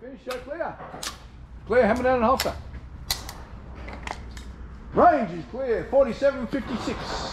Finish shot clear. Clear, hammer down and holster. Range is clear, 47.56.